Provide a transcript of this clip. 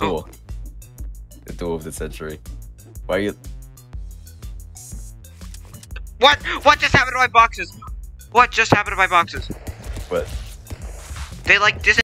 Oh. Duel. The duel of the century. Why are you? What? What just happened to my boxes? What just happened to my boxes? What? They like dis